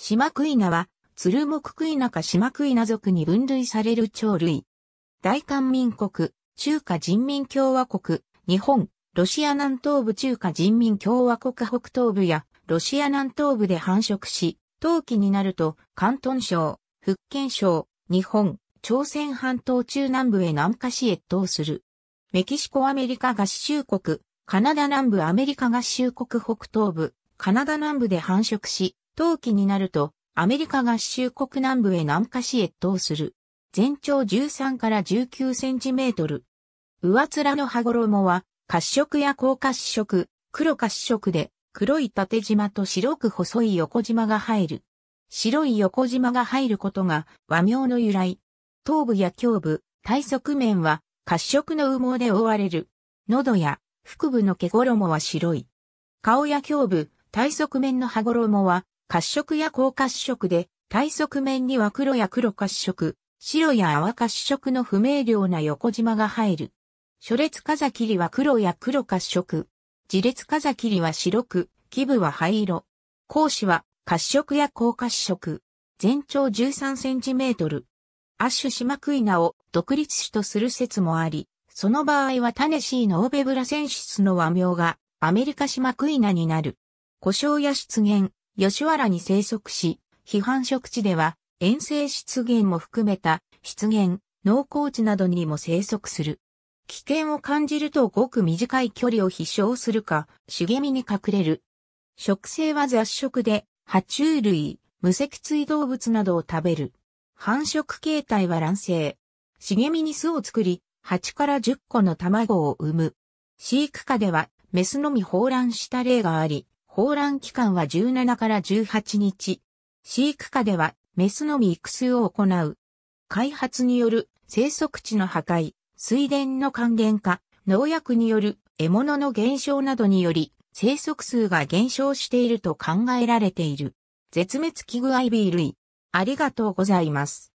シマクイナは、ツルモククイナかシマクイナ属に分類される鳥類。大韓民国、中華人民共和国、日本、ロシア南東部中華人民共和国北東部やロシア南東部で繁殖し、冬季になると広東省、福建省、日本、朝鮮半島中南部へ南下し越冬する。メキシコアメリカ合衆国、カナダ南部アメリカ合衆国北東部、カナダ南部で繁殖し、冬季になるとアメリカ合衆国南部へ南下し越冬する。全長13から19センチメートル。上面の羽衣は褐色や高褐色、黒褐色で黒い縦縞と白く細い横縞が入る。白い横縞が入ることが和名の由来。頭部や胸部、体側面は褐色の羽毛で覆われる。喉や腹部の毛衣は白い。顔や胸部、体側面の羽衣は褐色や高褐色で、体側面には黒や黒褐色、白や泡褐色の不明瞭な横縞が入る。初列風切りは黒や黒褐色。自列風切りは白く、基部は灰色。講師は褐色や高褐色。全長13センチメートル。アッシュシマクイナを独立種とする説もあり、その場合はタネシーのオーベブラセンシスの和名がアメリカシマクイナになる。故障や湿原、吉原に生息し、批判食地では遠征湿原も含めた湿原、農耕地などにも生息する。危険を感じるとごく短い距離を飛翔するか、茂みに隠れる。食性は雑食で、爬虫類、無脊椎動物などを食べる。繁殖形態は卵生。茂みに巣を作り、8から10個の卵を産む。飼育下では、メスのみ放卵した例があり、放卵期間は17から18日。飼育下では、メスのみ育数を行う。開発による生息地の破壊、水田の還元化、農薬による獲物の減少などにより、生息数が減少していると考えられている。絶滅危惧アイビー類。ありがとうございます。